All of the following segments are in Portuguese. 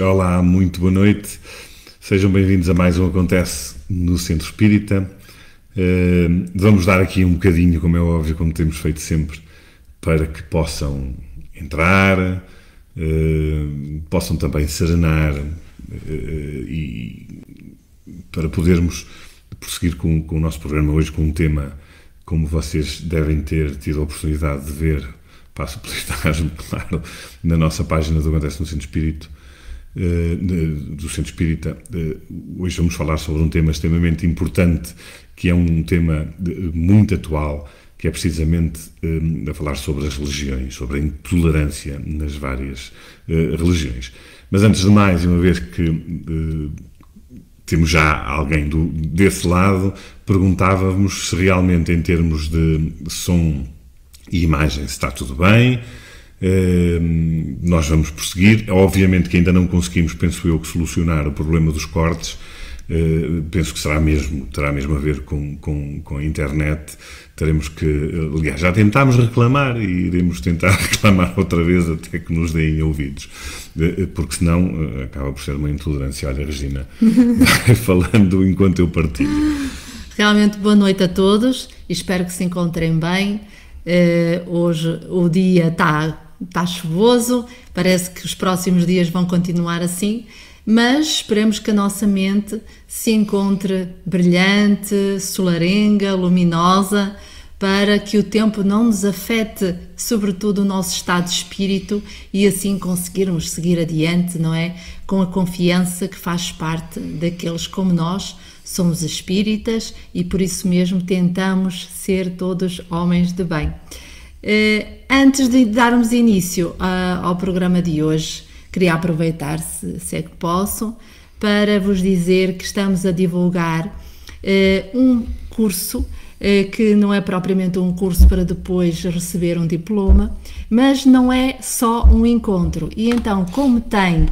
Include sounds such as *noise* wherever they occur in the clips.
Olá, muito boa noite. Sejam bem-vindos a mais um Acontece no Centro Espírita. Uh, vamos dar aqui um bocadinho, como é óbvio, como temos feito sempre, para que possam entrar, uh, possam também serenar uh, e para podermos prosseguir com, com, o nosso programa hoje com um tema, como vocês devem ter tido a oportunidade de ver, passo por *laughs* estar, claro, na nossa página do Acontece no Centro Espírito, do Centro Espírita. Hoje vamos falar sobre um tema extremamente importante que é um tema muito atual, que é precisamente a falar sobre as religiões, sobre a intolerância nas várias religiões. Mas antes de mais, uma vez que temos já alguém do, desse lado, perguntávamos se realmente em termos de som e imagem está tudo bem. Uh, nós vamos prosseguir. Obviamente que ainda não conseguimos, penso eu, que solucionar o problema dos cortes eh, penso que será mesmo, terá mesmo a ver com, com, com a internet. Teremos que, aliás, já tentámos reclamar e iremos tentar *laughs* reclamar outra vez até que nos deem ouvidos, eh, porque senão eh, acaba por ser uma intolerância. Olha, Regina, *laughs* vai falando enquanto eu partilho. Realmente, boa noite a todos, espero que se encontrem bem. hoje o dia está, está chuvoso, parece que os próximos dias vão continuar assim mas esperemos que a nossa mente se encontre brilhante, solarenga, luminosa, para que o tempo não nos afete, sobretudo o nosso estado de espírito e assim conseguirmos seguir adiante, não é? Com a confiança que faz parte daqueles como nós, somos espíritas e por isso mesmo tentamos ser todos homens de bem. Eh, antes de darmos início ao programa de hoje, Queria aproveitar, se, se é que posso, para vos dizer que estamos a divulgar uh, um curso uh, que não é propriamente um curso para depois receber um diploma, mas não é só um encontro. E então, como tem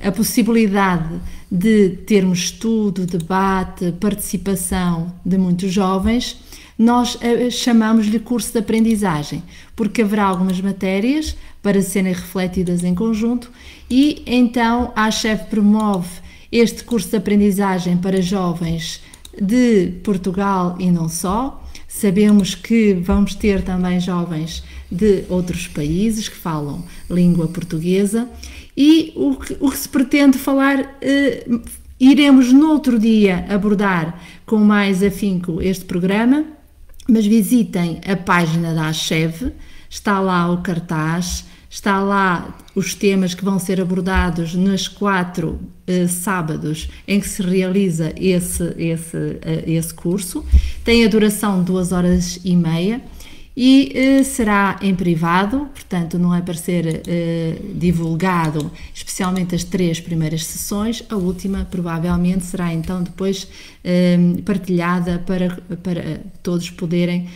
a possibilidade de termos estudo, debate, participação de muitos jovens, nós chamamos-lhe curso de aprendizagem, porque haverá algumas matérias para serem refletidas em conjunto e então a chefe promove este curso de aprendizagem para jovens de Portugal e não só. Sabemos que vamos ter também jovens de outros países que falam língua portuguesa e o que, o que se pretende falar, eh, iremos no outro dia abordar com mais afinco este programa, mas visitem a página da ACHEV, está lá o cartaz, está lá os temas que vão ser abordados nos quatro eh, sábados em que se realiza esse, esse, eh, esse curso. Tem a duração de duas horas e meia e eh, será em privado, portanto não é para ser eh, divulgado, especialmente as três primeiras sessões, a última provavelmente será então depois eh, partilhada para, para todos poderem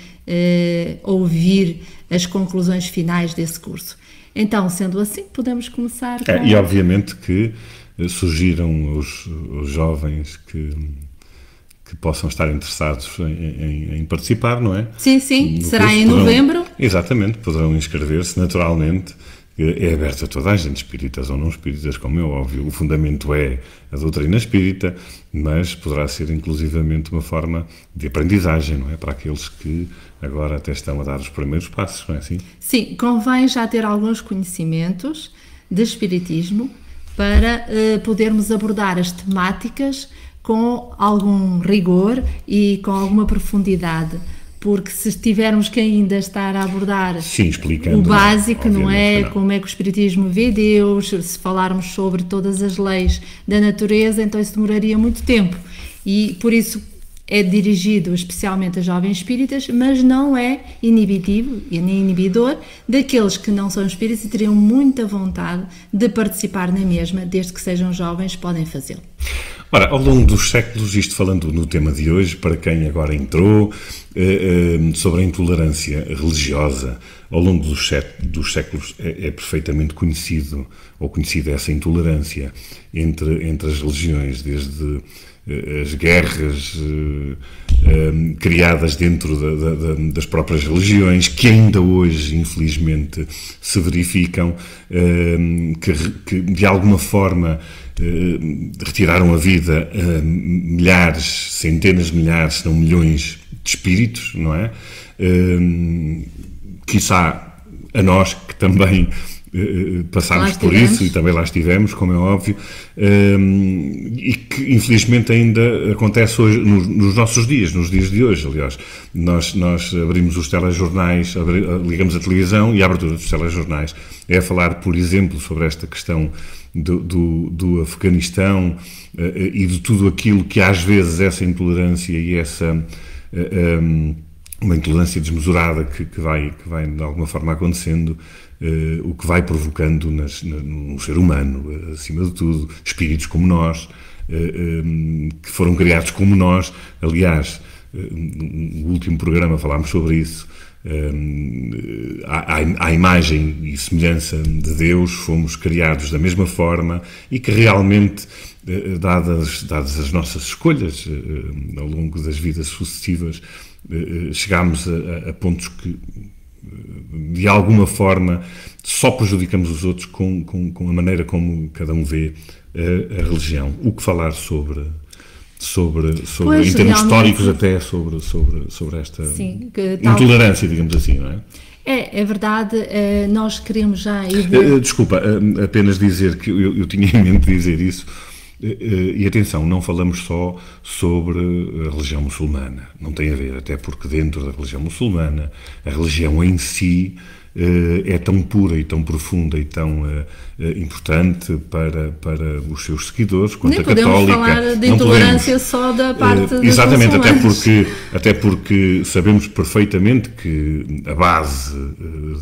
ouvir as conclusões finais desse curso. Então, sendo assim, podemos começar. É, com... E obviamente que surgiram os, os jovens que que possam estar interessados em, em, em, participar, não é? Sim, sim. No Será em novembro? Poderão, exatamente, poderão inscrever-se naturalmente. É aberto a toda a gente, espíritas ou não espíritas, como é óbvio. O fundamento é a doutrina espírita, mas poderá ser inclusivamente uma forma de aprendizagem, não é? Para aqueles que agora até estão a dar os primeiros passos, não é assim? Sim, convém já ter alguns conhecimentos de Espiritismo para uh, podermos abordar as temáticas com algum rigor e com alguma profundidade. Porque se tivermos que ainda estar a abordar Sim, o básico, não é? Não. Como é que o Espiritismo vê Deus, se falarmos sobre todas as leis da natureza, então isso demoraria muito tempo. E por isso é dirigido especialmente a jovens espíritas, mas não é inibitivo e nem inibidor daqueles que não são espíritas e teriam muita vontade de participar na mesma, desde que sejam jovens, podem fazê-lo. Ora, ao longo dos séculos, isto falando no tema de hoje, para quem agora entrou sobre a intolerância religiosa. Ao longo dos, dos séculos é, é, perfeitamente conhecido, ou conhecida essa intolerância entre, entre as religiões, desde as guerras criadas dentro da, da, das próprias religiões, que ainda hoje, infelizmente, se verificam, que, que de alguma forma retiraram a vida a milhares, centenas de milhares, se não milhões de espíritos, não é? Um, quiçá a nós que também passámos por isso e também lá estivemos, como é óbvio, um, e que infelizmente ainda acontece hoje, nos, nos, nossos dias, nos dias de hoje, aliás. Nós, nós abrimos os telejornais, abri, ligamos a televisão e a abertura dos telejornais é a falar, por exemplo, sobre esta questão do, do, do Afeganistão e de tudo aquilo que às vezes essa intolerância e essa uh, uma intolerância desmesurada que, que, vai, que vai de alguma forma acontecendo, uh, o que vai provocando nas, na, no ser humano, acima de tudo, espíritos como nós, um, que foram criados como nós. Aliás, no último programa falámos sobre isso à, imagem e semelhança de Deus, fomos criados da mesma forma e que realmente, eh, dadas, dadas as nossas escolhas eh, ao longo das vidas sucessivas, eh, chegámos a, a pontos que, de alguma forma, só prejudicamos os outros com, com, com a maneira como cada um vê a, a religião. O que falar sobre sobre, sobre pois, em termos históricos até sobre, sobre, sobre esta sim, tal... intolerância, digamos assim, não é? É, é verdade, eh, nós queremos já... Eh, eh, desculpa, apenas dizer que eu, eu tinha em mente dizer isso, e atenção, não falamos só sobre a religião muçulmana, não tem a ver, até porque dentro da religião muçulmana, a religião em si é tão pura e tão profunda e tão eh, importante para, para os seus seguidores, quanto Nem a católica. falar de intolerância só da parte uh, Exatamente, até porque, até porque sabemos perfeitamente que a base uh,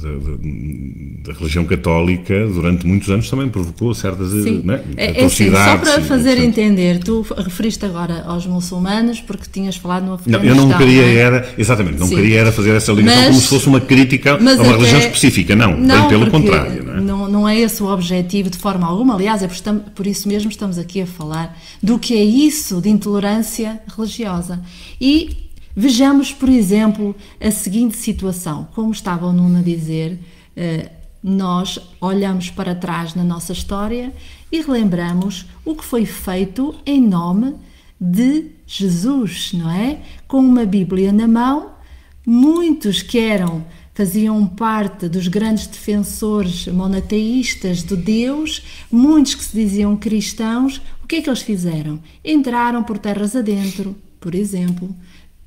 da, da, religião católica durante muitos anos também provocou certas sim. Né, é, é assim, Só para fazer e, entender, tu referiste agora aos muçulmanos porque tinhas falado no Afeganistão. Não, eu não queria não é? era, exatamente, não sim. queria era fazer essa ligação mas, como se fosse uma crítica a uma religião específica, não, não bem pelo contrário. Não é? não, não é esse o objetivo de forma alguma, aliás, é por isso mesmo estamos aqui a falar do que é isso de intolerância religiosa. E vejamos, por exemplo, a seguinte situação, como estava o Nuno a dizer, eh, nós olhamos para trás na nossa história e relembramos o que foi feito em nome de Jesus, não é? Com uma Bíblia na mão, muitos que eram faziam parte dos grandes defensores monoteístas de Deus, muitos que se diziam cristãos, o que é que eles fizeram? Entraram por terras adentro, por exemplo.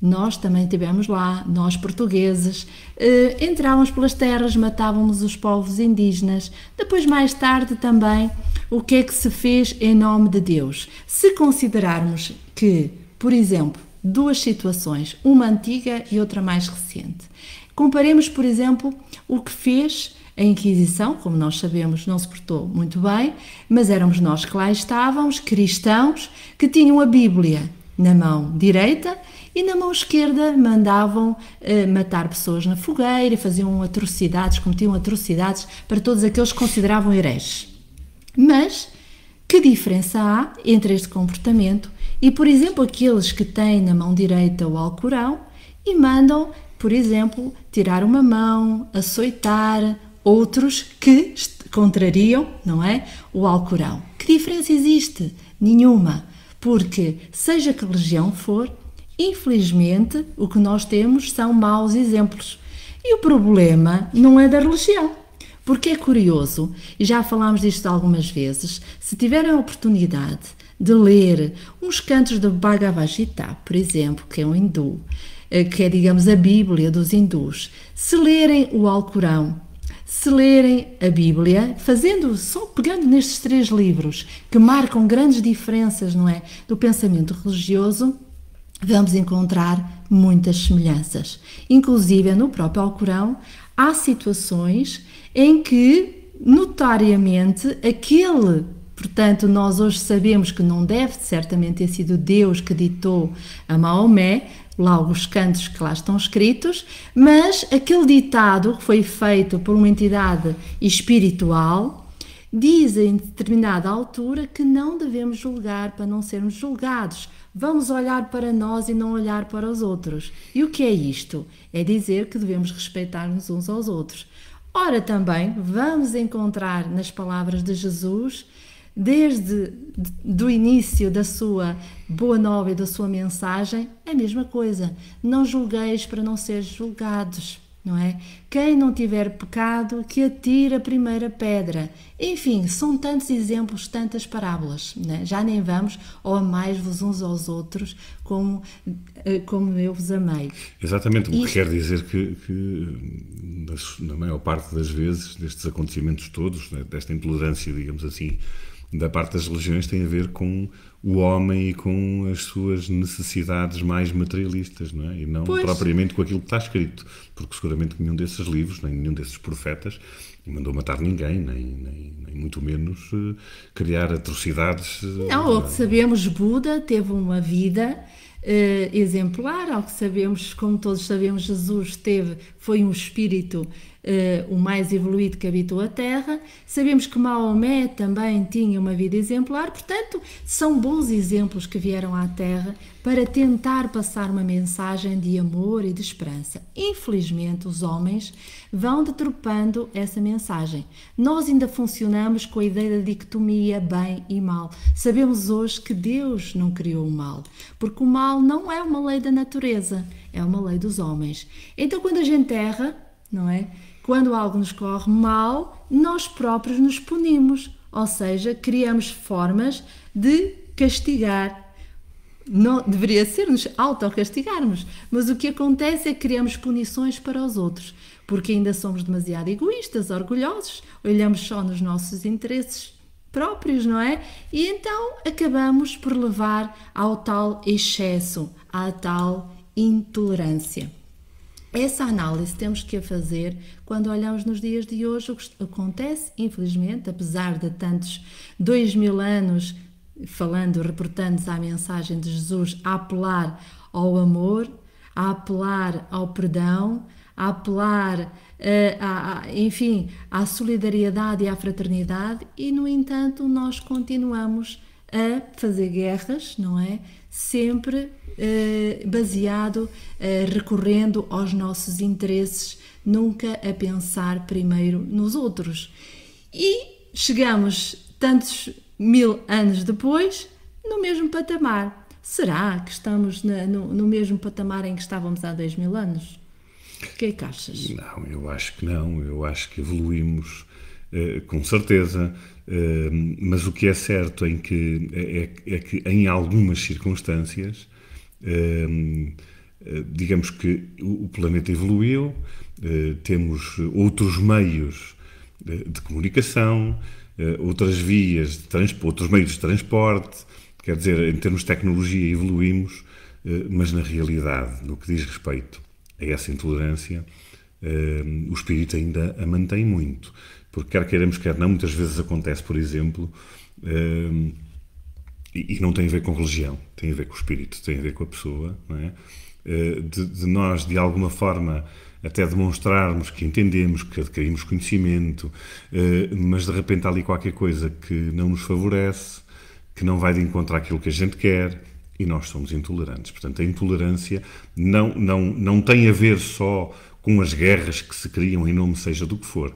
Nós também tivemos lá, nós portugueses, eh, entrávamos pelas terras, matávamos os povos indígenas. Depois, mais tarde, também, o que é que se fez em nome de Deus? Se considerarmos que, por exemplo, duas situações, uma antiga e outra mais recente. Comparemos, por exemplo, o que fez a Inquisição, como nós sabemos, não se portou muito bem, mas éramos nós que lá estávamos, cristãos, que tinham a Bíblia na mão direita e na mão esquerda mandavam eh, matar pessoas na fogueira, faziam atrocidades, cometiam atrocidades para todos aqueles que consideravam hereges. Mas que diferença há entre este comportamento e, por exemplo, aqueles que têm na mão direita o Alcorão e mandam por exemplo, tirar uma mão, açoitar, outros que contrariam, não é? O Alcorão. Que diferença existe? Nenhuma. Porque, seja que religião for, infelizmente o que nós temos são maus exemplos. E o problema não é da religião. Porque é curioso, e já falámos disto algumas vezes, se tiverem a oportunidade de ler uns cantos do Bhagavad Gita, por exemplo, que é um hindu, eh, que é, digamos, a Bíblia dos hindus, se lerem o Alcorão, se lerem a Bíblia, fazendo, só pegando nestes três livros que marcam grandes diferenças, não é, do pensamento religioso, vamos encontrar muitas semelhanças. Inclusive, no próprio Alcorão, há situações em que, notariamente, aquele Portanto, nós hoje sabemos que não deve certamente ter sido Deus que ditou a Maomé, logo os cantos que lá estão escritos, mas aquele ditado foi feito por uma entidade espiritual diz em determinada altura que não devemos julgar para não sermos julgados. Vamos olhar para nós e não olhar para os outros. E o que é isto? É dizer que devemos respeitar-nos uns aos outros. Ora, também vamos encontrar nas palavras de Jesus, desde do início da sua boa nova e da sua mensagem, a mesma coisa. Não julgueis para não seres julgados não é? Quem não tiver pecado, que atire a primeira pedra. Enfim, são tantos exemplos, tantas parábolas. É? Já nem vamos ou amais-vos uns aos outros como, eh, como eu vos amei. Exatamente, o que quer dizer que, que, na maior parte das vezes, destes acontecimentos todos, né, desta intolerância, digamos assim, da parte das religiões tem a ver com o homem e com as suas necessidades mais materialistas, não é? E não pois. propriamente com aquilo que está escrito, porque seguramente nenhum desses livros, nem nenhum desses profetas mandou matar ninguém, nem, nem, nem muito menos uh, criar atrocidades. Uh, não, o que sabemos, Buda teve uma vida uh, exemplar, ao que sabemos, como todos sabemos, Jesus teve, foi um espírito uh, o mais evoluído que habitou a Terra. Sabemos que Maomé também tinha uma vida exemplar, portanto, são bons exemplos que vieram à Terra para tentar passar uma mensagem de amor e de esperança. Infelizmente, os homens vão deturpando essa mensagem. Nós ainda funcionamos com a ideia da dicotomia bem e mal. Sabemos hoje que Deus não criou o mal, porque o mal não é uma lei da natureza, é uma lei dos homens. Então, quando a gente erra, não é? Quando algo nos corre mal, nós próprios nos punimos, ou seja, criamos formas de castigar. Não deveria ser nos autocastigarmos, mas o que acontece é que criamos punições para os outros, porque ainda somos demasiado egoístas, orgulhosos, olhamos só nos nossos interesses próprios, não é? E então acabamos por levar ao tal excesso, à tal intolerância. Essa análise temos que a fazer quando olhamos nos dias de hoje. O que acontece, infelizmente, apesar de tantos dois mil anos falando, reportando à mensagem de Jesus, a apelar ao amor, a apelar ao perdão, a apelar, uh, a, a, enfim, à solidariedade e à fraternidade, e no entanto nós continuamos a fazer guerras, não é? Sempre eh, baseado, eh, recorrendo aos nossos interesses, nunca a pensar primeiro nos outros. E chegamos, tantos mil anos depois, no mesmo patamar. Será que estamos na, no, no, mesmo patamar em que estávamos há dois mil anos? O que é que achas? Não, eu acho que não. Eu acho que evoluímos uh, com certeza. Mas o que é certo em que, é, é, que, em algumas circunstâncias, eh, digamos que o planeta evoluiu, eh, temos outros meios de comunicação, eh, outras vias outros meios de transporte, quer dizer, em termos de tecnologia evoluímos, mas na realidade, no que diz respeito a essa intolerância, o espírito ainda a mantém muito. Porque quer queiramos, quer não, muitas vezes acontece, por exemplo, ehm, e, e, não tem a ver com religião, tem a ver com o espírito, tem a ver com a pessoa, não é? Eh, de, de nós, de alguma forma, até demonstrarmos que entendemos, que adquirimos conhecimento, eh, mas de repente há ali qualquer coisa que não nos favorece, que não vai de encontro àquilo que a gente quer, e nós somos intolerantes. Portanto, a intolerância não, não, não tem a ver só com as guerras que se criam em nome seja do que for.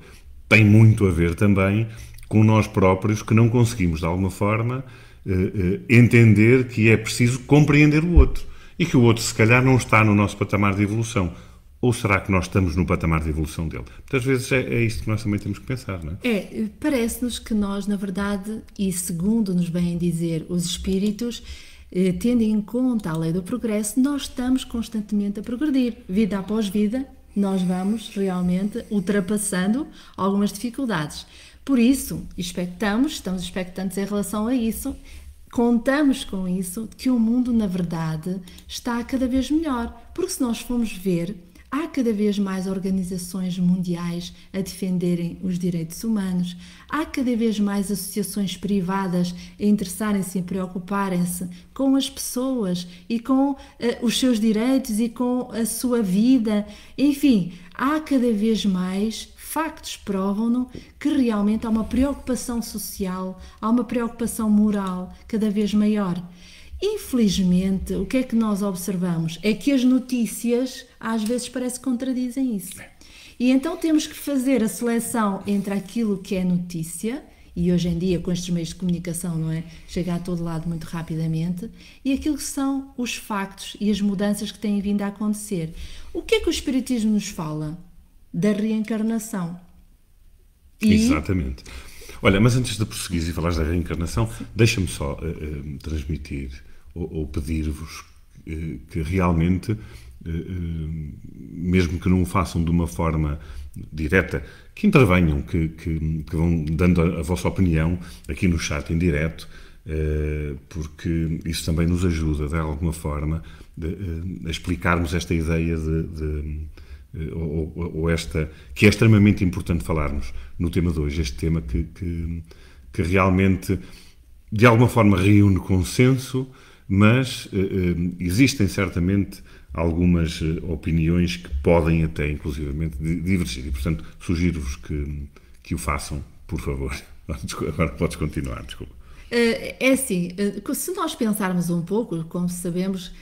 Tem muito a ver também com nós próprios que não conseguimos, de alguma forma, uh, entender que é preciso compreender o outro e que o outro, se calhar, não está no nosso patamar de evolução. Ou será que nós estamos no patamar de evolução dele? Muitas vezes é, é isto que nós também temos que pensar, não é? É, parece-nos que nós, na verdade, e segundo nos vêm dizer os espíritos, eh, tendo em conta a lei do progresso, nós estamos constantemente a progredir. Vida após vida, nós vamos realmente ultrapassando algumas dificuldades. Por isso, expectamos, estamos expectantes em relação a isso, contamos com isso, que o mundo, na verdade, está cada vez melhor. Porque se nós formos ver, Há cada vez mais organizações mundiais a defenderem os direitos humanos, há cada vez mais associações privadas a interessarem-se e preocuparem-se com as pessoas e com uh, os seus direitos e com a sua vida. Enfim, há cada vez mais factos provam-no que realmente há uma preocupação social, há uma preocupação moral cada vez maior. Infelizmente, o que é que nós observamos? É que as notícias às vezes parece que contradizem isso. E então temos que fazer a seleção entre aquilo que é notícia, e hoje em dia com estes meios de comunicação, não é? Chega a todo lado muito rapidamente, e aquilo que são os factos e as mudanças que têm vindo a acontecer. O que é que o Espiritismo nos fala? Da reencarnação. E... Exatamente. Olha, mas antes de prosseguir e falares da reencarnação, deixa-me só uh, uh, transmitir ou, ou pedir-vos uh, que realmente, mesmo que não o façam de uma forma direta, que intervenham, que, que, que vão dando a, a, vossa opinião aqui no chat em direto, porque isso também nos ajuda, de alguma forma, a explicarmos esta ideia de, de ou, ou, esta que é extremamente importante falarmos no tema de hoje, este tema que, que, que realmente de alguma forma reúne consenso, mas uh, uh, existem certamente algumas uh, opiniões que podem até inclusivamente divergir e portanto sugiro-vos que, que o façam, por favor. *laughs* Agora podes continuar, desculpa. É assim, se nós pensarmos um pouco, como sabemos,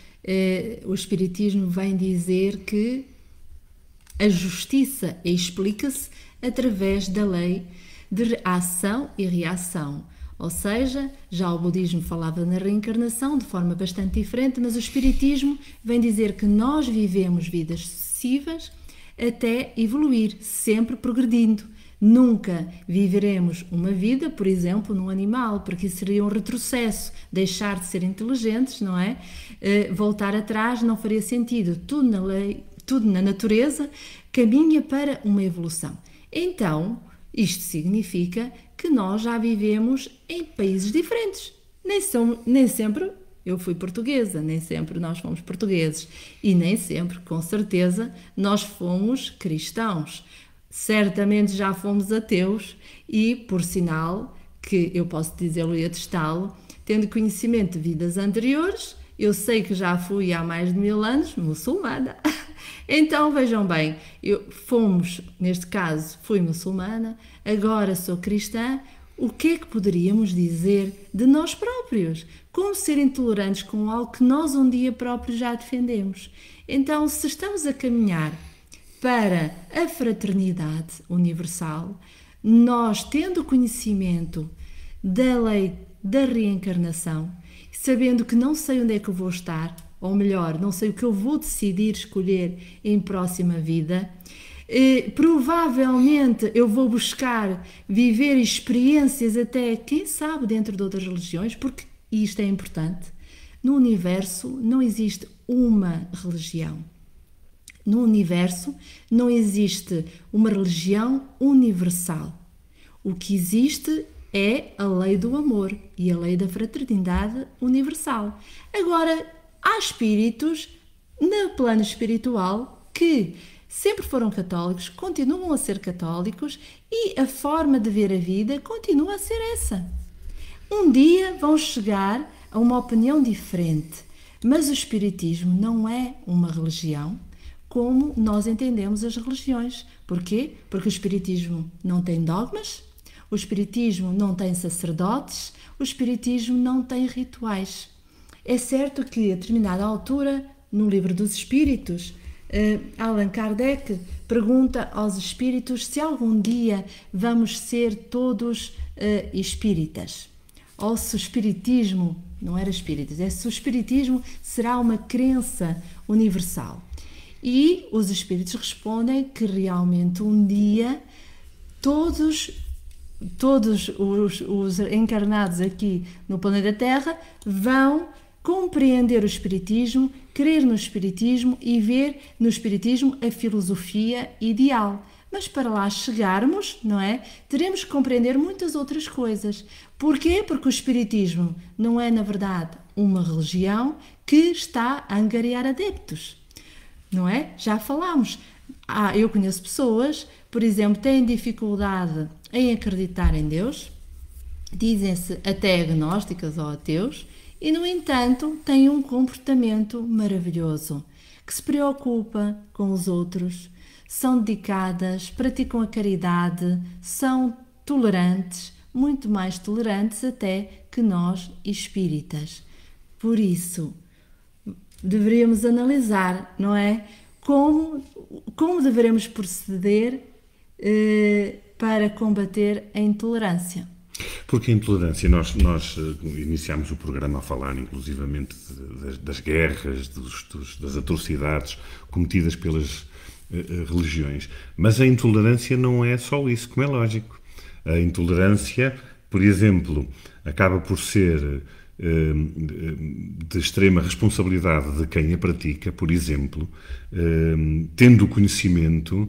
o Espiritismo vem dizer que a justiça explica-se através da lei de ação e reação. Ou seja, já o budismo falava na reencarnação de forma bastante diferente, mas o espiritismo vem dizer que nós vivemos vidas sucessivas até evoluir, sempre progredindo. Nunca viveremos uma vida, por exemplo, num animal, porque isso seria um retrocesso, deixar de ser inteligentes, não é? Uh, voltar atrás não faria sentido. Tudo na lei, tudo na natureza caminha para uma evolução. Então, isto significa que nós já vivemos em países diferentes. Nem, somos, nem sempre eu fui portuguesa, nem sempre nós fomos portugueses e nem sempre, com certeza, nós fomos cristãos. Certamente já fomos ateus e, por sinal, que eu posso dizê-lo e atestá-lo, tendo conhecimento de vidas anteriores, eu sei que já fui há mais de mil anos muçulmana. *laughs* Então vejam bem, eu, fomos, neste caso, fui muçulmana, agora sou cristã. O que é que poderíamos dizer de nós próprios? Como ser intolerantes com algo que nós um dia próprio já defendemos? Então, se estamos a caminhar para a fraternidade universal, nós tendo conhecimento da lei da reencarnação, sabendo que não sei onde é que vou estar, ou melhor, não sei o que eu vou decidir escolher em próxima vida, eh, provavelmente eu vou buscar viver experiências até, quem sabe, dentro de outras religiões, porque isto é importante. No universo não existe uma religião. No universo não existe uma religião universal. O que existe é a lei do amor e a lei da fraternidade universal. Agora, há espíritos no plano espiritual que sempre foram católicos, continuam a ser católicos e a forma de ver a vida continua a ser essa. Um dia vão chegar a uma opinião diferente, mas o Espiritismo não é uma religião como nós entendemos as religiões. Porquê? Porque o Espiritismo não tem dogmas, o Espiritismo não tem sacerdotes, o Espiritismo não tem rituais. É certo que, a determinada altura, no Livro dos Espíritos, uh, Allan Kardec pergunta aos espíritos se algum dia vamos ser todos uh, espíritas. Ou se o espiritismo, não era espíritas, é se o espiritismo será uma crença universal. E os espíritos respondem que realmente um dia todos todos os, os encarnados aqui no planeta Terra vão compreender o Espiritismo, crer no Espiritismo e ver no Espiritismo a filosofia ideal. Mas para lá chegarmos, não é? Teremos que compreender muitas outras coisas. Porquê? Porque o Espiritismo não é, na verdade, uma religião que está a angariar adeptos. não é? Já falámos. Ah, eu conheço pessoas, por exemplo, têm dificuldade em acreditar em Deus, dizem-se até agnósticas ou ateus, e no entanto têm um comportamento maravilhoso, que se preocupa com os outros, são dedicadas, praticam a caridade, são tolerantes, muito mais tolerantes até que nós espíritas. Por isso, deveríamos analisar, não é? Como, como deveremos proceder eh, para combater a intolerância. Porque a intolerância, nós, nós eh, iniciámos o programa a falar inclusivamente das, das guerras, dos, dos, das atrocidades cometidas pelas uh, religiões. Mas a intolerância não é só isso, como é lógico. A intolerância, por exemplo, acaba por ser de extrema responsabilidade de quem a pratica, por exemplo, tendo conhecimento,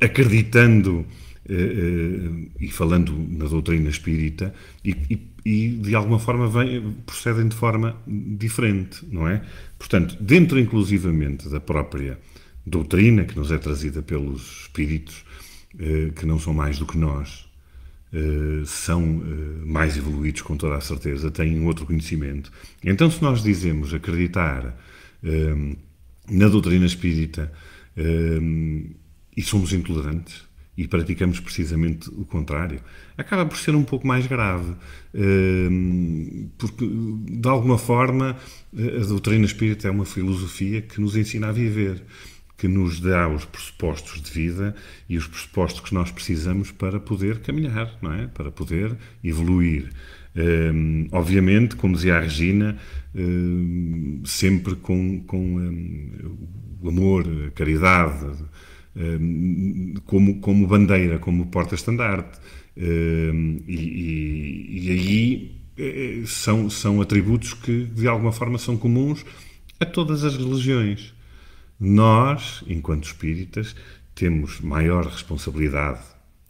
acreditando e falando na doutrina espírita e, e, e, de alguma forma vem, procedem de forma diferente, não é? Portanto, dentro inclusivamente da própria doutrina que nos é trazida pelos espíritos, eh, que não são mais do que nós, são mais evoluídos com toda a certeza, têm outro conhecimento. Então, se nós dizemos acreditar na doutrina espírita e somos intolerantes, e praticamos precisamente o contrário, acaba por ser um pouco mais grave, ehm, porque de alguma forma a doutrina espírita é uma filosofia que nos ensina a viver, que nos dá os pressupostos de vida e os pressupostos que nós precisamos para poder caminhar, não é? Para poder evoluir. Um, obviamente, como dizia a Regina, um, sempre com, com um, o amor, a caridade, Ehm, como, como bandeira, como porta-estandarte. Ehm, e, e, e, aí eh, são, são atributos que, de alguma forma, são comuns a todas as religiões. Nós, enquanto espíritas, temos maior responsabilidade.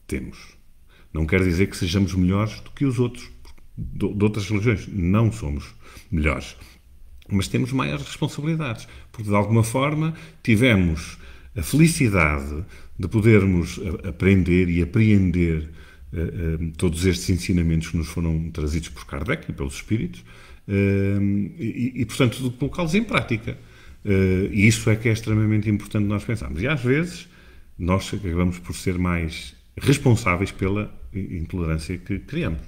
Temos. Não quer dizer que sejamos melhores do que os outros, de outras religiões. Não somos melhores. Mas temos maiores responsabilidades, porque de alguma forma tivemos a felicidade de podermos aprender e apreender uh, uh, todos estes ensinamentos que nos foram trazidos por Kardec e pelos Espíritos e, portanto, de colocá-los em prática. e isso é que é extremamente importante nós pensarmos. E às vezes nós acabamos por ser mais responsáveis pela intolerância que criamos.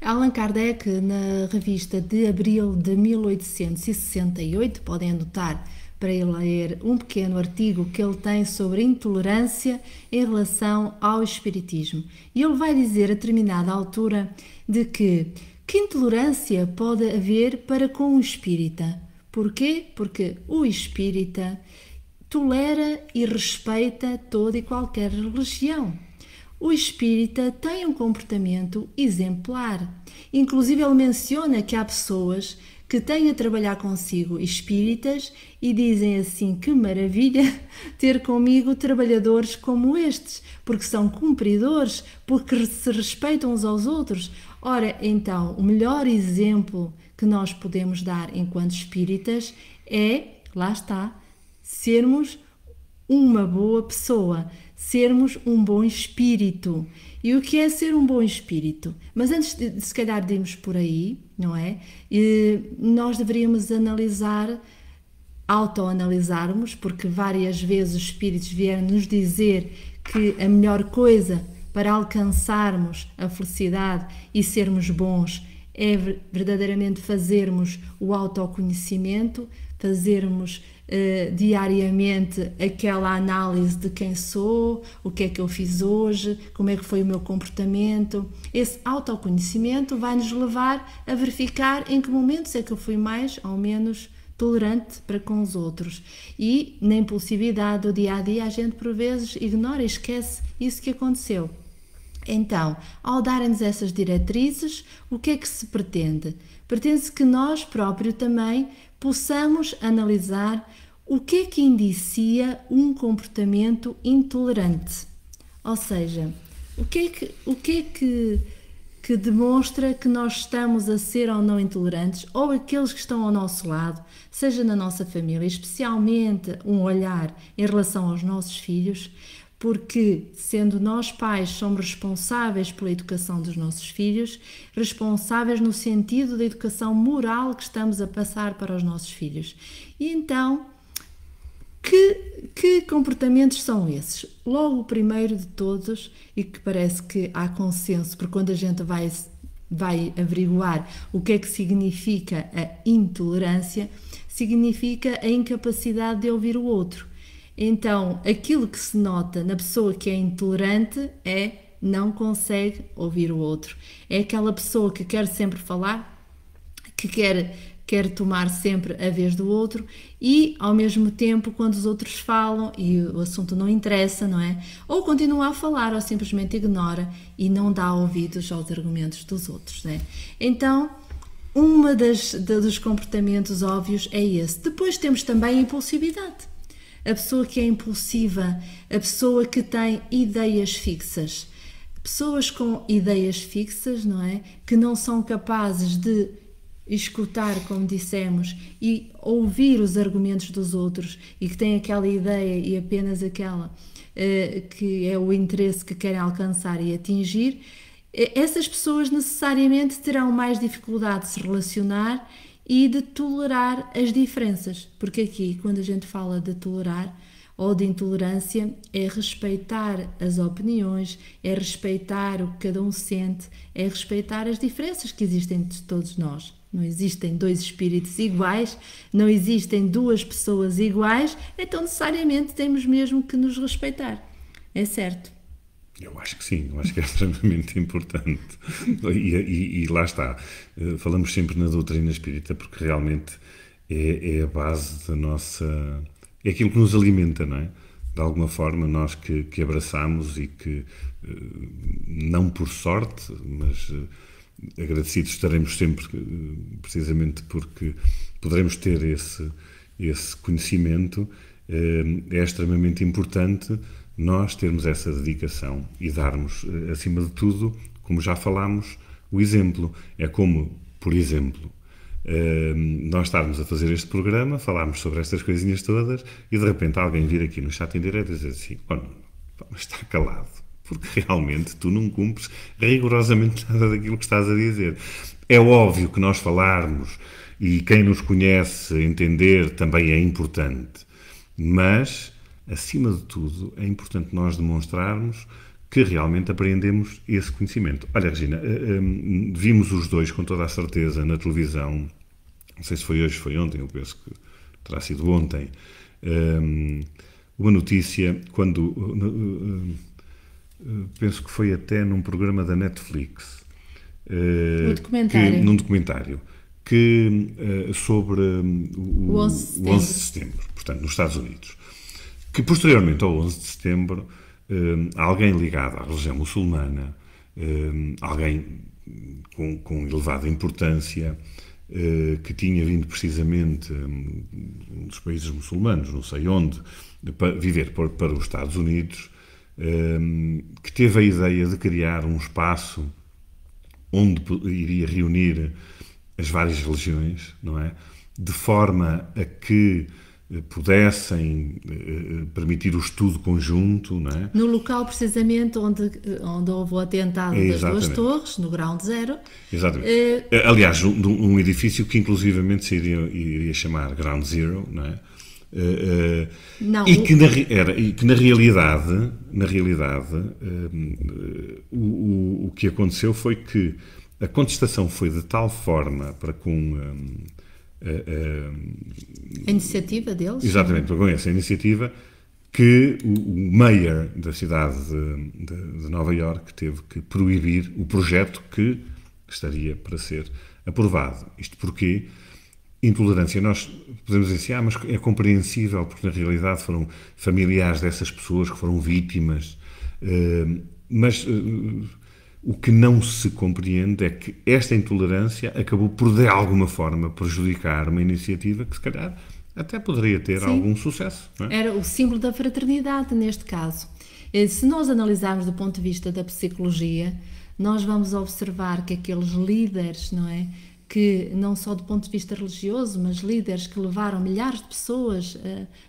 Allan Kardec, na revista de abril de 1868, podem anotar para ler um pequeno artigo que ele tem sobre intolerância em relação ao Espiritismo. E ele vai dizer a determinada altura de que que intolerância pode haver para com o espírita? Porquê? Porque o espírita tolera e respeita toda e qualquer religião. O espírita tem um comportamento exemplar. Inclusive, ele menciona que há pessoas que têm a trabalhar consigo espíritas e dizem assim: que maravilha *laughs* ter comigo trabalhadores como estes, porque são cumpridores, porque se respeitam uns aos outros. Ora, então, o melhor exemplo que nós podemos dar enquanto espíritas é, lá está, sermos uma boa pessoa, sermos um bom espírito. E o que é ser um bom espírito? Mas antes de, se calhar, de irmos por aí, não é? E nós deveríamos analisar, autoanalisarmos, porque várias vezes os espíritos vieram nos dizer que a melhor coisa para alcançarmos a felicidade e sermos bons é verdadeiramente fazermos o autoconhecimento, fazermos uh, diariamente aquela análise de quem sou, o que é que eu fiz hoje, como é que foi o meu comportamento. Esse autoconhecimento vai nos levar a verificar em que momentos é que eu fui mais ou menos tolerante para com os outros. E na impulsividade do dia a dia, a gente por vezes ignora e esquece isso que aconteceu. Então, ao darem-nos essas diretrizes, o que é que se pretende? Pretende-se que nós próprios também possamos analisar o que é que indicia um comportamento intolerante. Ou seja, o que é que, o que, é que que demonstra que nós estamos a ser ou não intolerantes, ou aqueles que estão ao nosso lado, seja na nossa família, especialmente um olhar em relação aos nossos filhos, porque, sendo nós pais, somos responsáveis pela educação dos nossos filhos, responsáveis no sentido da educação moral que estamos a passar para os nossos filhos. E então, que, que comportamentos são esses? Logo, o primeiro de todos, e que parece que há consenso, porque quando a gente vai, vai averiguar o que é que significa a intolerância, significa a incapacidade de ouvir o outro então, aquilo que se nota na pessoa que é intolerante é não consegue ouvir o outro. É aquela pessoa que quer sempre falar, que quer quer tomar sempre a vez do outro e ao mesmo tempo quando os outros falam e o assunto não interessa, não é? Ou continua a falar ou simplesmente ignora e não dá ouvidos aos argumentos dos outros, né? Então, uma das dos comportamentos óbvios é esse. Depois temos também a impulsividade a pessoa que é impulsiva, a pessoa que tem ideias fixas. Pessoas com ideias fixas, não é? Que não são capazes de escutar, como dissemos, e ouvir os argumentos dos outros e que têm aquela ideia e apenas aquela uh, que é o interesse que querem alcançar e atingir, eh, essas pessoas necessariamente terão mais dificuldade de se relacionar e de tolerar as diferenças, porque aqui, quando a gente fala de tolerar ou de intolerância, é respeitar as opiniões, é respeitar o que cada um sente, é respeitar as diferenças que existem entre todos nós. Não existem dois espíritos iguais, não existem duas pessoas iguais, então necessariamente temos mesmo que nos respeitar. É certo. Eu acho que sim, eu acho que é *laughs* extremamente importante. E, e, e, lá está. Eh, falamos sempre na doutrina espírita porque realmente é, é, a base da nossa. É aquilo que nos alimenta, não é? De alguma forma, nós que, que abraçamos e que, eh, não por sorte, mas eh, agradecidos estaremos sempre, precisamente porque poderemos ter esse, esse conhecimento, é extremamente importante nós termos essa dedicação e darmos, eh, acima de tudo, como já falámos, o exemplo. É como, por exemplo, eh, nós estarmos a fazer este programa, falarmos sobre estas coisinhas todas e de repente alguém vir aqui no chat em direto e dizer assim: oh, não, está calado, porque realmente tu não cumpres rigorosamente *laughs* nada daquilo que estás a dizer. É óbvio que nós falarmos e quem nos conhece entender também é importante, mas acima de tudo, é importante nós demonstrarmos que realmente apreendemos esse conhecimento. Olha, Regina, eh, eh, vimos os dois com toda a certeza na televisão, não sei se foi hoje, foi ontem, eu penso que terá sido ontem, eh, uma notícia quando penso que foi até num programa da Netflix, um documentário. Que, num documentário que sobre o, o 11 de, 11 de setembro, portanto, nos Estados Unidos que posteriormente ao 11 de setembro, eh, alguém ligado à religião muçulmana, eh, alguém com, com elevada importância, eh, que tinha vindo precisamente dos países muçulmanos, não sei onde, para viver para os Estados Unidos, que teve a ideia de criar um espaço onde iria reunir as várias religiões, não é? De forma a que pudessem eh, permitir o estudo conjunto. Não é? No local, precisamente, onde, onde houve o atentado é, das duas torres, no Ground Zero. Exatamente. É... Aliás, um, um, edifício que inclusivamente se iria, iria chamar Ground Zero, não é? Uh, não, e, que na, era, e que na realidade, na realidade uh, o, o, o que aconteceu foi que a contestação foi de tal forma para com um, a iniciativa deles? Exatamente, com essa iniciativa que o, mayor da cidade de, de, de, Nova York teve que proibir o projeto que estaria para ser aprovado. Isto porque intolerância, nós podemos dizer assim, ah, mas é compreensível, porque na realidade foram familiares dessas pessoas que foram vítimas, uh, mas o que não se compreende é que esta intolerância acabou por, de alguma forma, prejudicar uma iniciativa que, se calhar, até poderia ter Sim. algum sucesso. É? Era o símbolo da fraternidade, neste caso. Se nós analisarmos do ponto de vista da psicologia, nós vamos observar que aqueles líderes, não é? Que não só do ponto de vista religioso, mas líderes que levaram milhares de pessoas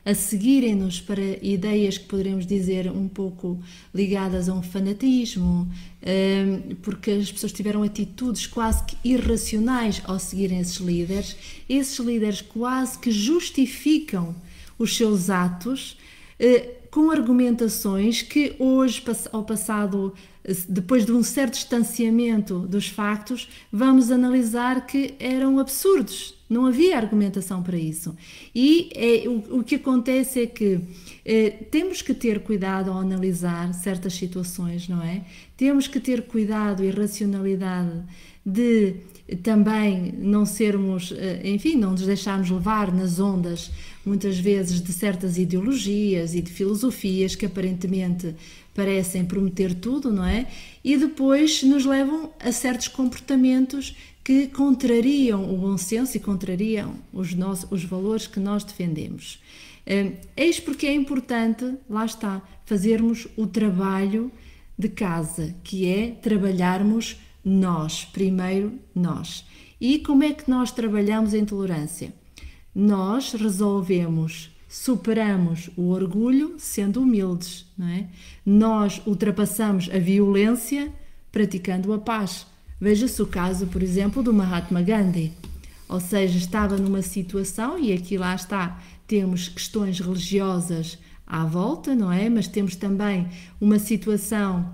a, a seguirem-nos para ideias que poderíamos dizer um pouco ligadas a um fanatismo, um, porque as pessoas tiveram atitudes quase que irracionais ao seguirem esses líderes. Esses líderes quase que justificam os seus atos. Uh, com argumentações que hoje, ao passado, depois de um certo distanciamento dos factos, vamos analisar que eram absurdos. Não havia argumentação para isso. E é, o, o que acontece é que é, temos que ter cuidado ao analisar certas situações, não é? Temos que ter cuidado e racionalidade de também não sermos, eh, enfim, não nos deixarmos levar nas ondas, muitas vezes, de certas ideologias e de filosofias que aparentemente parecem prometer tudo, não é? E depois nos levam a certos comportamentos que contrariam o bom senso e contrariam os, nossos, os valores que nós defendemos. Eh, eis porque é importante, lá está, fazermos o trabalho de casa, que é trabalharmos nós, primeiro nós. E como é que nós trabalhamos a intolerância? Nós resolvemos, superamos o orgulho sendo humildes, não é? Nós ultrapassamos a violência praticando a paz. Veja-se o caso, por exemplo, do Mahatma Gandhi. Ou seja, estava numa situação, e aqui lá está, temos questões religiosas à volta, não é? Mas temos também uma situação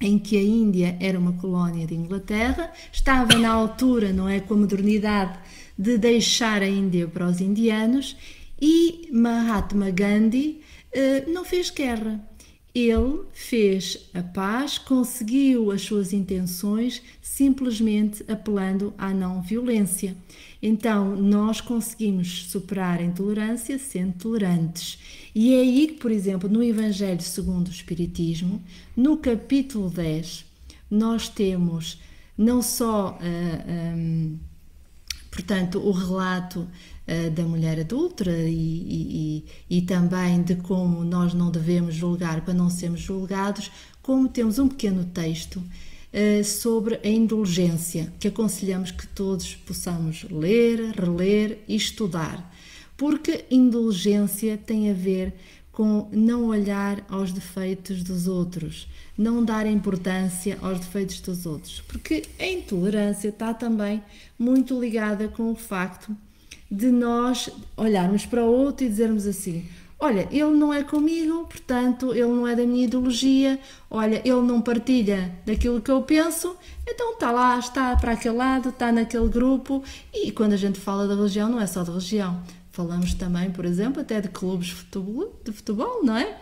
em que a Índia era uma colónia de Inglaterra, estava na altura, não é, com a modernidade, de deixar a Índia para os indianos e Mahatma Gandhi eh, não fez guerra. Ele fez a paz, conseguiu as suas intenções simplesmente apelando à não violência. Então, nós conseguimos superar a intolerância sendo tolerantes. E é aí que, por exemplo, no Evangelho segundo o Espiritismo, no capítulo 10, nós temos não só, uh, ah, um, portanto, o relato uh, da mulher adulta e, e, e, também de como nós não devemos julgar para não sermos julgados, como temos um pequeno texto uh, sobre a indulgência, que aconselhamos que todos possamos ler, reler e estudar, porque indulgência tem a ver com não olhar aos defeitos dos outros, não dar importância aos defeitos dos outros, porque a intolerância está também muito ligada com o facto de nós olharmos para o outro e dizermos assim: Olha, ele não é comigo, portanto, ele não é da minha ideologia, olha, ele não partilha daquilo que eu penso, então está lá, está para aquele lado, está naquele grupo. E quando a gente fala da religião, não é só de religião, Falamos também, por exemplo, até de clubes de futebol, de futebol não é?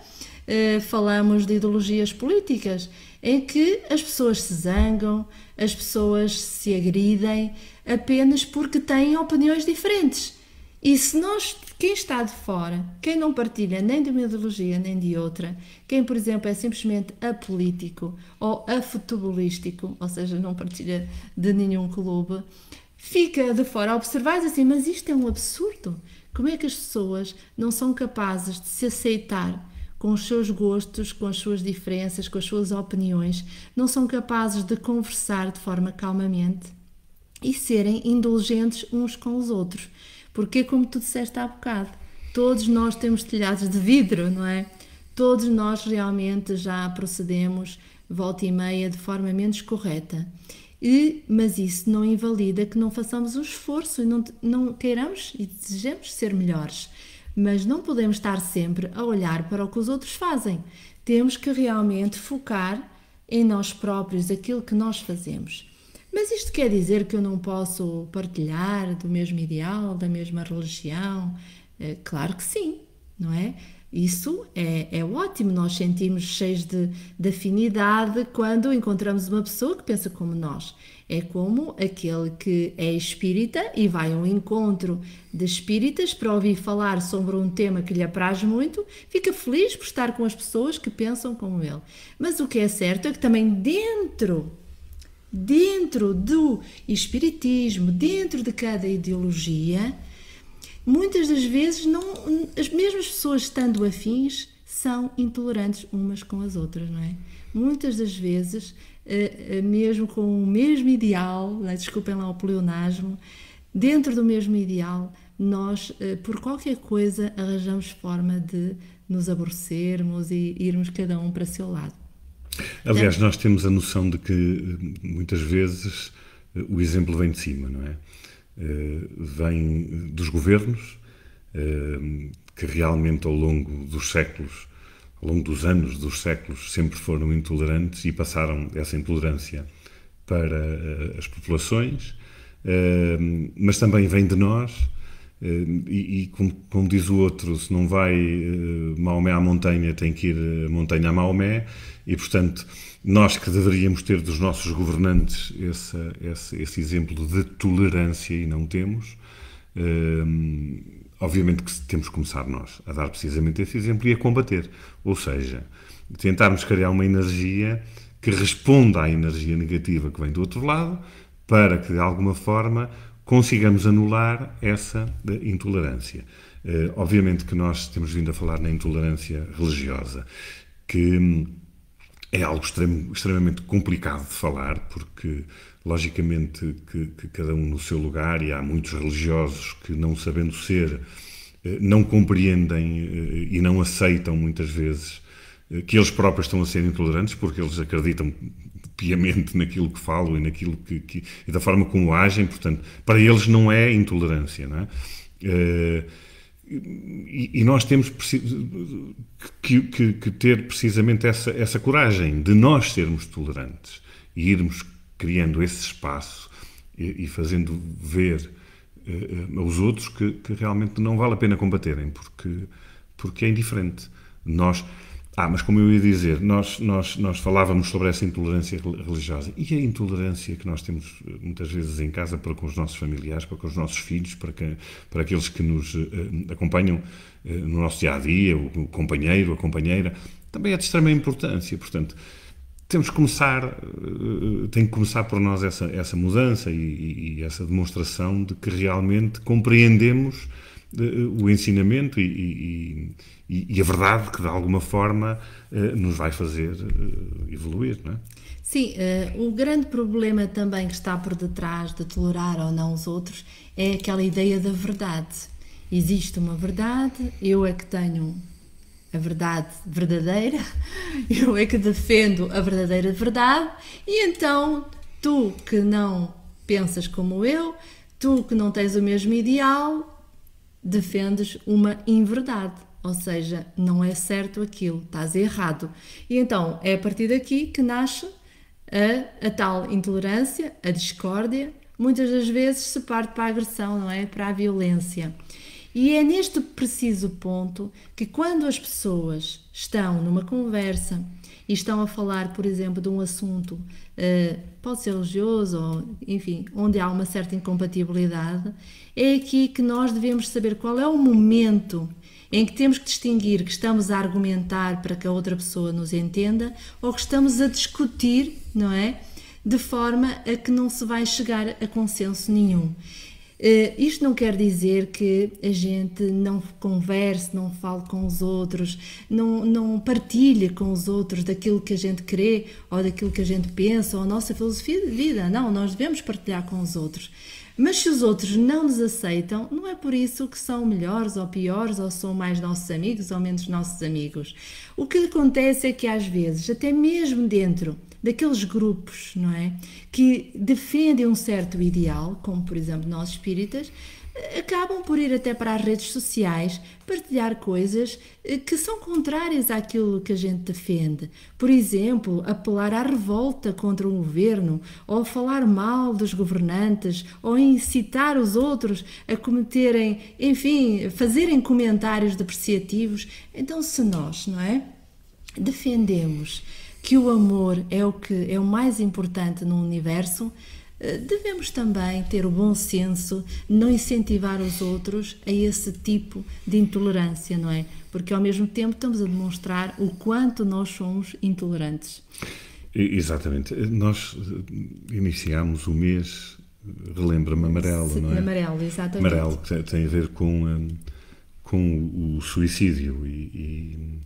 Uh, falamos de ideologias políticas em que as pessoas se zangam, as pessoas se agridem apenas porque têm opiniões diferentes. E se nós, quem está de fora, quem não partilha nem de uma ideologia nem de outra, quem, por exemplo, é simplesmente apolítico ou afutebolístico, ou seja, não partilha de nenhum clube, fica de fora a observar assim, mas isto é um absurdo. Como é que as pessoas não são capazes de se aceitar com os seus gostos, com as suas diferenças, com as suas opiniões, não são capazes de conversar de forma calmamente e serem indulgentes uns com os outros? Porque, como tu disseste há bocado, todos nós temos telhados de vidro, não é? Todos nós realmente já procedemos volta e meia de forma menos correta. E, mas isso não invalida que não façamos o esforço e não, não queiramos e desejemos ser melhores. Mas não podemos estar sempre a olhar para o que os outros fazem. Temos que realmente focar em nós próprios, aquilo que nós fazemos. Mas isto quer dizer que eu não posso partilhar do mesmo ideal, da mesma religião? É, claro que sim, não é? Isso é, é ótimo, nós sentimos cheios de, de afinidade quando encontramos uma pessoa que pensa como nós. É como aquele que é espírita e vai a um encontro de espíritas para ouvir falar sobre um tema que lhe apraz muito, fica feliz por estar com as pessoas que pensam como ele. Mas o que é certo é que também dentro, dentro do espiritismo, dentro de cada ideologia, muitas das vezes não, as mesmas pessoas estando afins são intolerantes umas com as outras, não é? Muitas das vezes mesmo com o mesmo ideal, desculpem lá o pleonasmo, dentro do mesmo ideal, nós, uh, por qualquer coisa, arranjamos forma de nos aborrecermos e irmos cada um para seu lado. Aliás, nós temos a noção de que muitas vezes o exemplo vem de cima, não é? Vem dos governos que realmente ao longo dos séculos ao longo dos anos, dos séculos, sempre foram intolerantes e passaram essa intolerância para uh, as populações, uh, mas também vem de nós. Uh, e, e como, como, diz o outro, se não vai Maomé à montanha, tem que ir montanha a Maomé, e portanto, nós que deveríamos ter dos nossos governantes esse, esse, esse exemplo de tolerância e não temos, obviamente que temos que começar nós a dar precisamente esse exemplo e a combater. Ou seja, tentarmos criar uma energia que responda à energia negativa que vem do outro lado, para que de alguma forma consigamos anular essa intolerância. Uh, obviamente que nós temos vindo a falar na intolerância religiosa, que hum, é algo extrem, extremamente complicado de falar, porque logicamente que, que, cada um no seu lugar, e há muitos religiosos que, não sabendo ser, eh, não compreendem eh, e não aceitam muitas vezes eh, que eles próprios estão a ser intolerantes, porque eles acreditam piamente naquilo que falam e naquilo que, que e da forma como agem, portanto, para eles não é intolerância, não é? E, e, nós temos que, que, que, ter precisamente essa, essa coragem de nós sermos tolerantes e irmos criando esse espaço e, e fazendo ver uh, aos outros que, que, realmente não vale a pena combaterem, porque, porque é indiferente. Nós ah, mas como eu ia dizer, nós, nós, nós falávamos sobre essa intolerância religiosa e a intolerância que nós temos eh, muitas vezes em casa para com os nossos familiares, para com os nossos filhos, para, que, para aqueles que nos uh, acompanham uh, no nosso dia a dia, o companheiro, a companheira, também é de extrema importância. Portanto, temos que começar, uh, tem que começar por nós essa, essa mudança e, e essa demonstração de que realmente compreendemos o ensinamento e, e, e, a verdade que de alguma forma eh, nos vai fazer eh, evoluir, não é? Sim, o grande problema também que está por detrás de tolerar ou não os outros é aquela ideia da verdade. Existe uma verdade, eu é que tenho a verdade verdadeira, *laughs* eu é que defendo a verdadeira verdade, e então tu que não pensas como eu, tu que não tens o mesmo ideal, defendes uma inverdade, ou seja, não é certo aquilo, estás errado. E então é a partir daqui que nasce a, a tal intolerância, a discórdia, muitas das vezes se parte para a agressão, não é? Para a violência. E é neste preciso ponto que, quando as pessoas estão numa conversa e estão a falar, por exemplo, de um assunto, uh, pode ser religioso, ou, enfim, onde há uma certa incompatibilidade, é aqui que nós devemos saber qual é o momento em que temos que distinguir que estamos a argumentar para que a outra pessoa nos entenda ou que estamos a discutir, não é? De forma a que não se vai chegar a consenso nenhum. Uh, isto não quer dizer que a gente não converse, não fale com os outros, não, não partilhe com os outros daquilo que a gente crê ou daquilo que a gente pensa ou a nossa filosofia de vida. Não, nós devemos partilhar com os outros. Mas se os outros não nos aceitam, não é por isso que são melhores ou piores, ou são mais nossos amigos ou menos nossos amigos. O que acontece é que às vezes, até mesmo dentro daqueles grupos, não é? Que defendem um certo ideal, como por exemplo nós espíritas, acabam por ir até para as redes sociais partilhar coisas eh, que são contrárias àquilo que a gente defende. Por exemplo, apelar à revolta contra o governo, ou falar mal dos governantes, ou incitar os outros a cometerem, enfim, fazerem comentários depreciativos. Então, se nós, não é? Defendemos que o amor é o que é o mais importante no universo, eh, devemos também ter o bom senso, não incentivar os outros a esse tipo de intolerância, não é? Porque ao mesmo tempo estamos a demonstrar o quanto nós somos intolerantes. Exatamente. Nós eh, iniciámos o mês, relembra-me, amarelo, não é? Amarelo, exatamente. Amarelo, que tem a ver com, eh, com o suicídio e, e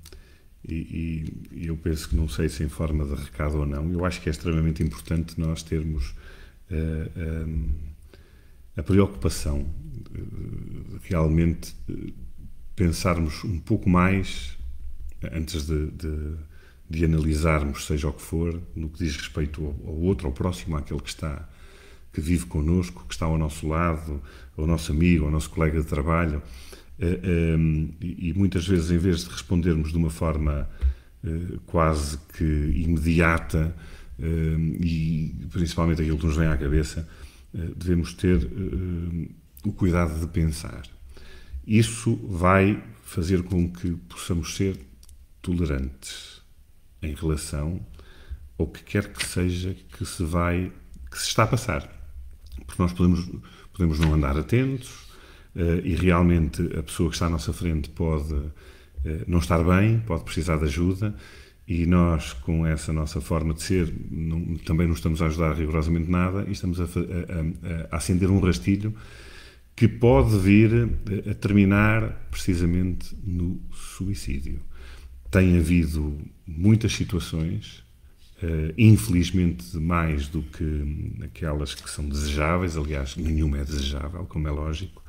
e, e, eu penso que não sei se em forma de recado ou não, eu acho que é extremamente importante nós termos uh, a preocupação uh, realmente uh, pensarmos um pouco mais antes de, de, de, analisarmos, seja o que for, no que diz respeito ao, ao outro, ao próximo, àquele que está que vive connosco, que está ao nosso lado, ao nosso amigo, ao nosso colega de trabalho. Eh, ehm, e muitas vezes, em vez de respondermos de uma forma eh, quase que imediata ehm, e principalmente aquilo que nos vem à cabeça, eh, devemos ter o cuidado de pensar. Isso vai fazer com que possamos ser tolerantes em relação ao que quer que seja que se vai que se está a passar porque nós podemos podemos não andar atentos e realmente a pessoa que está à nossa frente pode eh, não estar bem, pode precisar de ajuda e nós, com essa nossa forma de ser, não, também não estamos a ajudar rigorosamente nada e estamos a, a, a, acender um rastilho que pode vir a terminar precisamente no suicídio. Tem havido muitas situações, infelizmente mais do que aquelas que são desejáveis, aliás, nenhuma é desejável, como é lógico,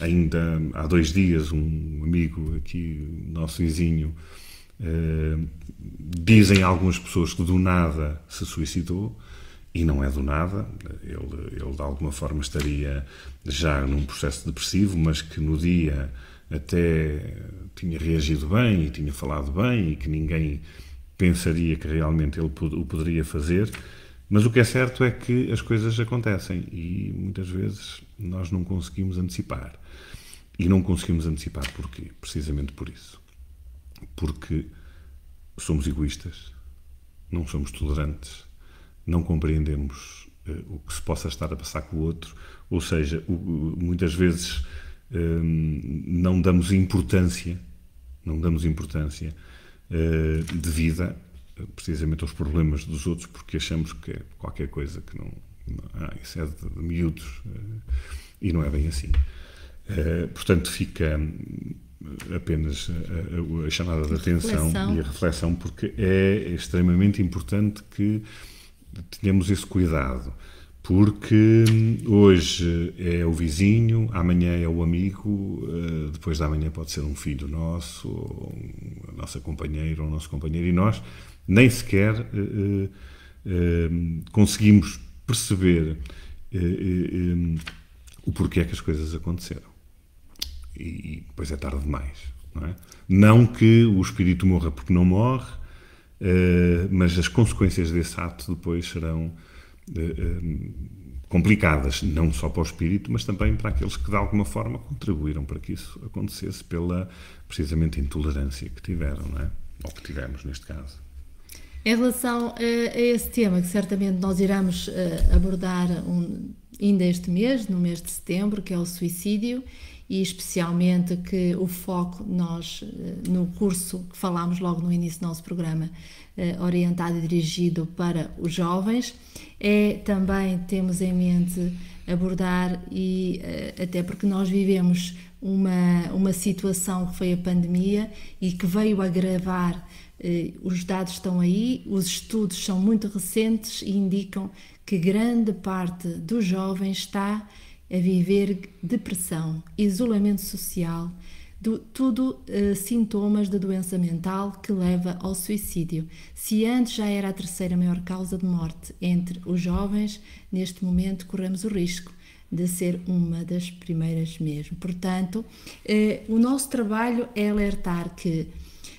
ainda há dois dias, um amigo aqui, nosso vizinho, dizem algumas pessoas que do nada se suicidou, e não é do nada, ele, ele de alguma forma estaria já num processo depressivo, mas que no dia até tinha reagido bem e tinha falado bem e que ninguém pensaria que realmente ele o poderia fazer. Mas o que é certo é que as coisas acontecem e muitas vezes nós não conseguimos antecipar. E não conseguimos antecipar porquê? Precisamente por isso. Porque somos egoístas, não somos tolerantes, não compreendemos uh, o que se possa estar a passar com o outro, ou seja, o, muitas vezes uh, não damos importância, não damos importância uh, devida precisamente aos problemas dos outros porque achamos que é qualquer coisa que não. não ah, isso é de, de miúdos uh, e não é bem assim. Uh, portanto, fica apenas a, a, a chamada de atenção reflexão. e a reflexão, porque é extremamente importante que tenhamos esse cuidado. Porque hoje é o vizinho, amanhã é o amigo, eh, depois da manhã pode ser um filho nosso, ou a nossa companheira ou o nosso companheiro, e nós nem sequer uh, uh, conseguimos perceber uh, o porquê é que as coisas aconteceram. E, e depois é tarde demais. Não, é? não que o espírito morra porque não morre, mas as consequências desse ato depois serão complicadas, não só para o espírito, mas também para aqueles que de alguma forma contribuíram para que isso acontecesse pela precisamente intolerância que tiveram, não é? Ou que tivemos neste caso. Em relação a, a, esse tema, que certamente nós iremos uh, abordar um, ainda este mês, no mês de setembro, que é o suicídio, e especialmente que o foco nós, uh, no curso que falámos logo no início do nosso programa, uh, orientado e dirigido para os jovens, é também temos em mente abordar e até porque nós vivemos uma, uma situação que foi a pandemia e que veio agravar eh, os dados estão aí, os estudos são muito recentes e indicam que grande parte dos jovens está a viver depressão, isolamento social, do, tudo uh, sintomas da doença mental que leva ao suicídio. Se antes já era a terceira maior causa de morte entre os jovens, neste momento corremos o risco de ser uma das primeiras mesmo. Portanto, uh, o nosso trabalho é alertar que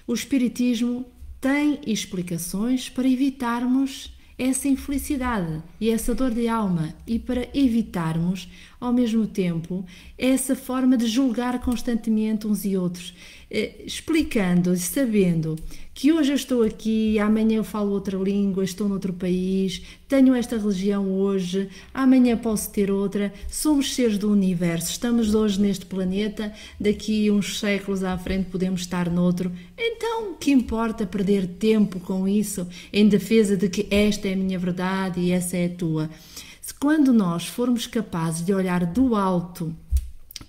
o Espiritismo tem explicações para evitarmos essa infelicidade e essa dor de alma e para evitarmos, ao mesmo tempo, essa forma de julgar constantemente uns e outros, eh, explicando e sabendo que hoje eu estou aqui, amanhã eu falo outra língua, estou noutro país, tenho esta religião hoje, amanhã posso ter outra. Somos seres do universo, estamos hoje neste planeta, daqui uns séculos à frente podemos estar noutro. Então, que importa perder tempo com isso em defesa de que esta é a minha verdade e essa é a tua? Quando nós formos capazes de olhar do alto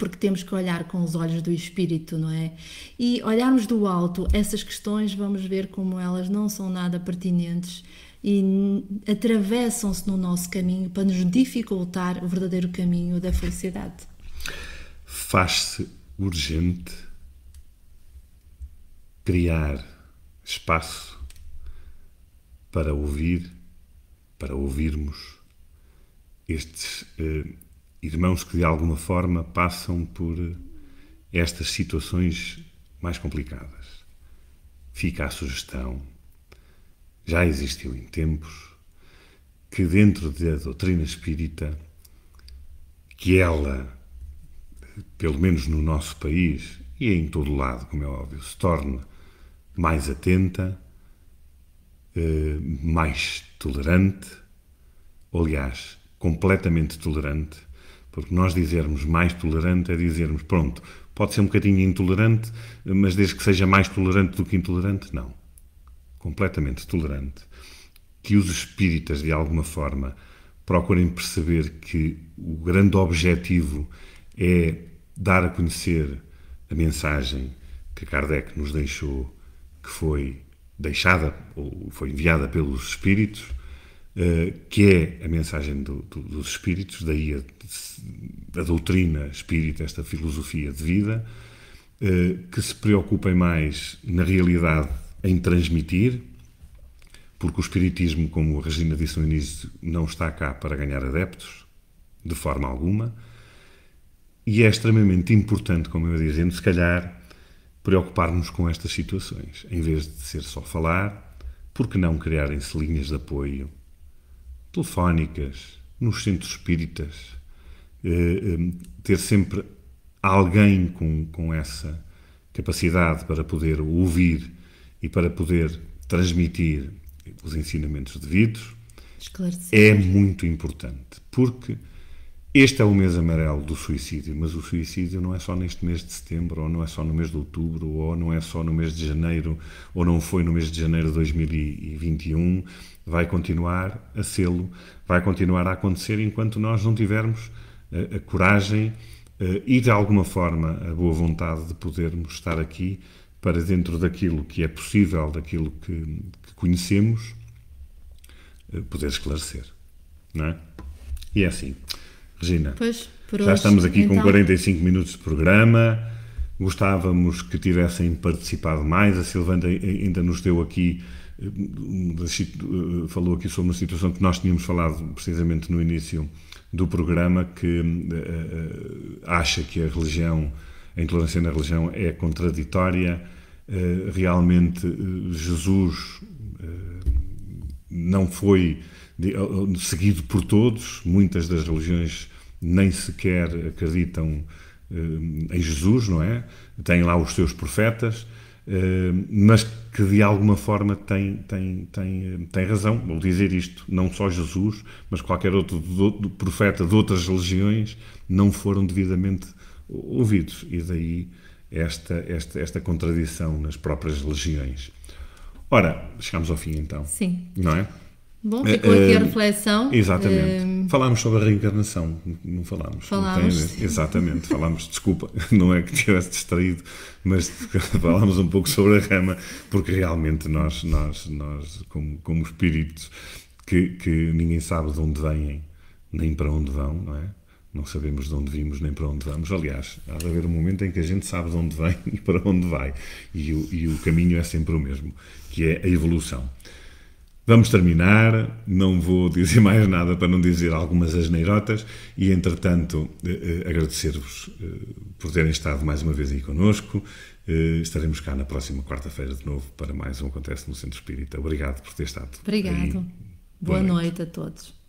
porque temos que olhar com os olhos do espírito, não é? E olharmos do alto essas questões, vamos ver como elas não são nada pertinentes e atravessam-se no nosso caminho para nos dificultar o verdadeiro caminho da felicidade. Faz-se urgente criar espaço para ouvir, para ouvirmos estes eh, irmãos que de alguma forma passam por estas situações mais complicadas. Fica a sugestão, já existiu em tempos, que dentro da doutrina espírita, que ela, pelo menos no nosso país e em todo lado, como é óbvio, se torne mais atenta, eh, mais tolerante, aliás, completamente tolerante, porque nós dizermos mais tolerante é dizermos, pronto, pode ser um bocadinho intolerante, mas desde que seja mais tolerante do que intolerante, não. Completamente tolerante. Que os espíritas, de alguma forma, procurem perceber que o grande objetivo é dar a conhecer a mensagem que Kardec nos deixou, que foi deixada ou foi enviada pelos espíritos, que é a mensagem do, do, dos espíritos, daí a, a, doutrina espírita, esta filosofia de vida, eh, que se preocupem mais na realidade em transmitir, porque o espiritismo, como a Regina disse no início, não está cá para ganhar adeptos, de forma alguma, e é extremamente importante, como eu ia dizendo, se calhar preocupar-nos com estas situações, em vez de ser só falar, porque não criarem-se linhas de apoio telefónicas, nos centros espíritas, eh, eh, ter sempre alguém com, com essa capacidade para poder ouvir e para poder transmitir os ensinamentos devidos é muito importante, porque este é o mês amarelo do suicídio, mas o suicídio não é só neste mês de setembro, ou não é só no mês de outubro, ou não é só no mês de janeiro, ou não foi no mês de janeiro de 2021. Vai continuar a sê-lo, vai continuar a acontecer enquanto nós não tivermos a, eh, a coragem uh, e, de alguma forma, a boa vontade de podermos estar aqui para, dentro daquilo que é possível, daquilo que, que conhecemos, uh, poder esclarecer. Não é? E é assim. Regina, pois, já hoje, estamos aqui então... com 45 minutos de programa. Gostávamos que tivessem participado mais. A Silvana ainda nos deu aqui, eh, eh, falou aqui sobre uma situação que nós tínhamos falado precisamente no início do programa, que uh, acha que a religião, a intolerância na religião é contraditória. Realmente, Jesus não foi seguido por todos, muitas das religiões nem sequer acreditam em Jesus, não é? Têm lá os seus profetas, mas que de alguma forma tem, tem, tem, tem razão. Vou dizer isto: não só Jesus, mas qualquer outro profeta de outras religiões não foram devidamente ouvidos. E daí esta, esta, esta contradição nas próprias religiões. Ora, chegamos ao fim então. Sim. Não é? Bom, ficou aqui a eh, reflexão. Exatamente. Uh, falámos sobre a reencarnação, não falámos. Falámos. Não Exatamente, falámos, desculpa, *laughs* não é que tivesse distraído, mas *laughs* falámos um pouco sobre a rama, porque realmente nós, nós, nós como, como espíritos que, que ninguém sabe de onde vêm, nem para onde vão, não é? Não sabemos de onde vimos nem para onde vamos. Aliás, há de haver um momento em que a gente sabe de onde vem *laughs* e para onde vai. E o, e o caminho é sempre o mesmo, que é a evolução. Vamos terminar, não vou dizer *laughs* mais nada para não dizer algumas asneirotas e, entretanto, eh, eh, agradecer-vos eh, por terem estado mais uma vez aí connosco. Estaremos cá na próxima quarta-feira de novo para mais um Acontece no Centro Espírita. Obrigado por ter estado. Obrigado. Aí. Boa, Boa noite. noite a todos.